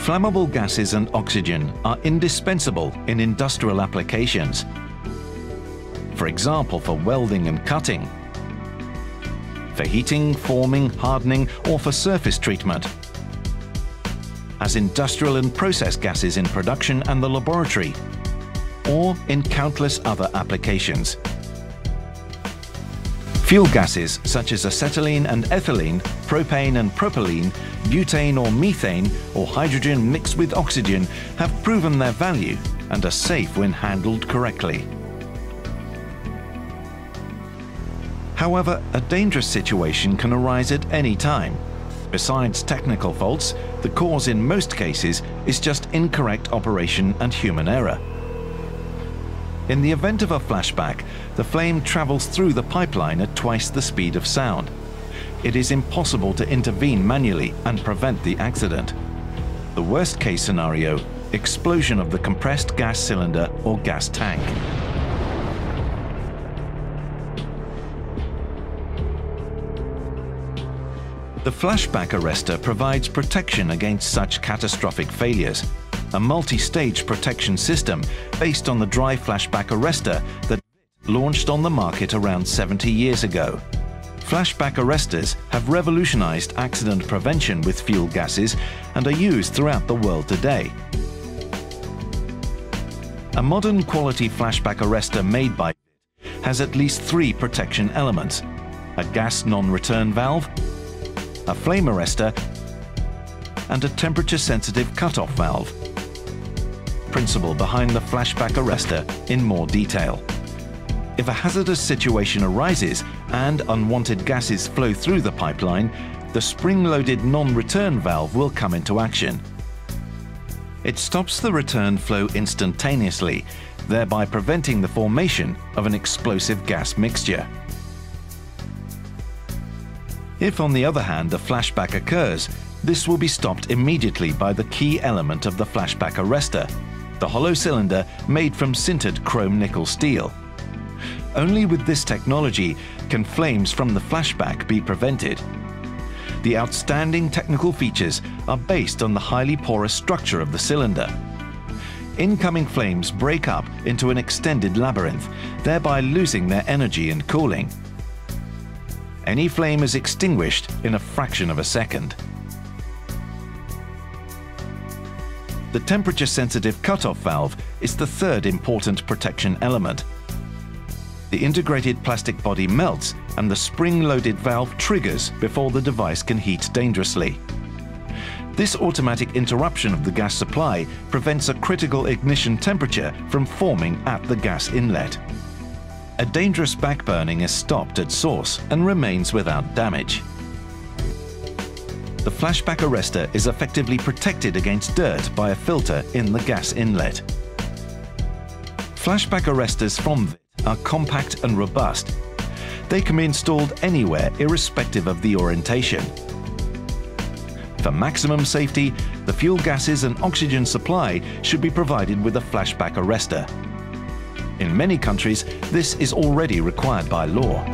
Flammable gases and oxygen are indispensable in industrial applications. For example, for welding and cutting, for heating, forming, hardening, or for surface treatment. As industrial and process gases in production and the laboratory, or in countless other applications. Fuel gases such as acetylene and ethylene, propane and propylene, butane or methane, or hydrogen mixed with oxygen have proven their value and are safe when handled correctly. However, a dangerous situation can arise at any time. Besides technical faults, the cause in most cases is just incorrect operation and human error. In the event of a flashback, the flame travels through the pipeline at twice the speed of sound. It is impossible to intervene manually and prevent the accident. The worst case scenario, explosion of the compressed gas cylinder or gas tank. The flashback arrestor provides protection against such catastrophic failures. A multi-stage protection system based on the dry flashback arrestor that launched on the market around 70 years ago. Flashback arrestors have revolutionized accident prevention with fuel gases and are used throughout the world today. A modern quality flashback arrestor made by has at least three protection elements. A gas non-return valve, a flame arrestor, and a temperature-sensitive cutoff valve. Principle behind the flashback arrestor in more detail. If a hazardous situation arises and unwanted gases flow through the pipeline, the spring-loaded non-return valve will come into action. It stops the return flow instantaneously, thereby preventing the formation of an explosive gas mixture. If on the other hand a flashback occurs, this will be stopped immediately by the key element of the flashback arrestor, the hollow cylinder made from sintered chrome nickel steel. Only with this technology can flames from the flashback be prevented. The outstanding technical features are based on the highly porous structure of the cylinder. Incoming flames break up into an extended labyrinth, thereby losing their energy and cooling any flame is extinguished in a fraction of a second. The temperature-sensitive cutoff valve is the third important protection element. The integrated plastic body melts and the spring-loaded valve triggers before the device can heat dangerously. This automatic interruption of the gas supply prevents a critical ignition temperature from forming at the gas inlet a dangerous backburning is stopped at source and remains without damage. The flashback arrestor is effectively protected against dirt by a filter in the gas inlet. Flashback arrestors from WITT are compact and robust. They can be installed anywhere irrespective of the orientation. For maximum safety, the fuel gases and oxygen supply should be provided with a flashback arrestor. In many countries, this is already required by law.